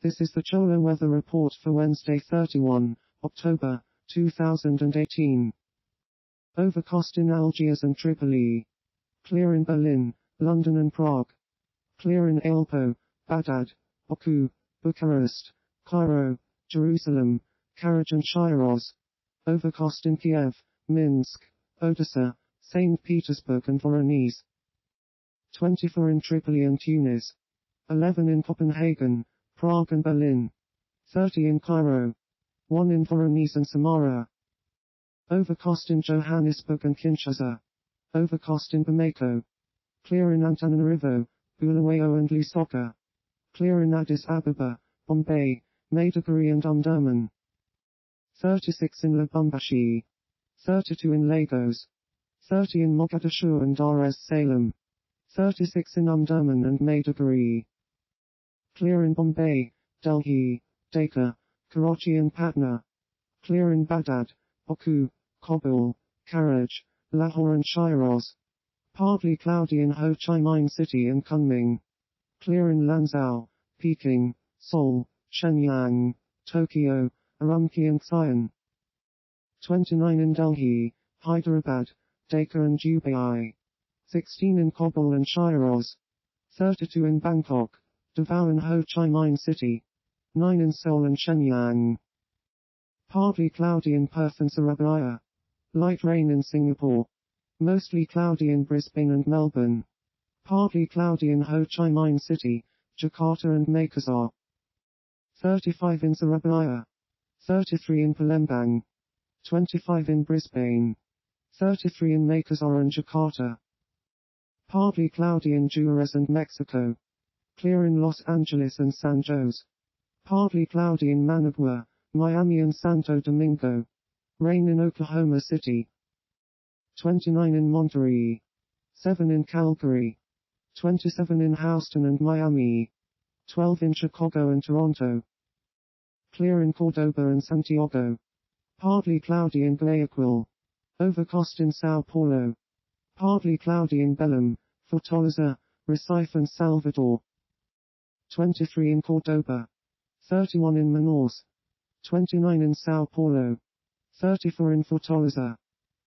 This is the Cholo weather report for Wednesday 31 October 2018. Overcast in Algiers and Tripoli. Clear in Berlin, London and Prague. Clear in Aleppo, Baghdad, Baku, Bucharest, Cairo, Jerusalem, Karaj and Shiraz. Overcast in Kiev, Minsk, Odessa, St. Petersburg and Voronezh. 24 in Tripoli and Tunis. 11 in Copenhagen, Prague and Berlin. 30 in Cairo. 1 in Voronezh and Samara. Overcast in Johannesburg and Kinshasa. Overcast in Bamako. Clear in Antananarivo, Bulawayo and Lusaka. Clear in Addis Ababa, Bombay, Maiduguri and Omdurman. 36 in Lubumbashi. 32 in Lagos. 30 in Mogadishu and Dar es Salaam. 36 in Omdurman and Maiduguri. Clear in Bombay, Delhi, Dhaka, Karachi and Patna. Clear in Baghdad, Baku, Kabul, Karaj, Lahore and Shiraz. Partly cloudy in Ho Chi Minh City and Kunming. Clear in Lanzhou, Peking, Seoul, Shenyang, Tokyo, Urumqi and Xi'an. 29 in Delhi, Hyderabad, Dhaka and Dubai. 16 in Kabul and Shiraz. 32 in Bangkok, Davao and Ho Chi Minh City. 9 in Seoul and Shenyang. Partly cloudy in Perth and Surabaya. Light rain in Singapore. Mostly cloudy in Brisbane and Melbourne. Partly cloudy in Ho Chi Minh City, Jakarta and Makassar. 35 in Surabaya. 33 in Palembang. 25 in Brisbane. 33 in Makassar and Jakarta. Partly cloudy in Juarez and Mexico. Clear in Los Angeles and San Jose. Partly cloudy in Managua, Miami and Santo Domingo. Rain in Oklahoma City. 29 in Monterrey. 7 in Calgary. 27 in Houston and Miami. 12 in Chicago and Toronto. Clear in Cordoba and Santiago. Partly cloudy in Guayaquil. Overcast in Sao Paulo. Partly cloudy in Belém, Fortaleza, Recife and Salvador. 23 in Cordoba. 31 in Manaus. 29 in Sao Paulo. 34 in Fortaleza.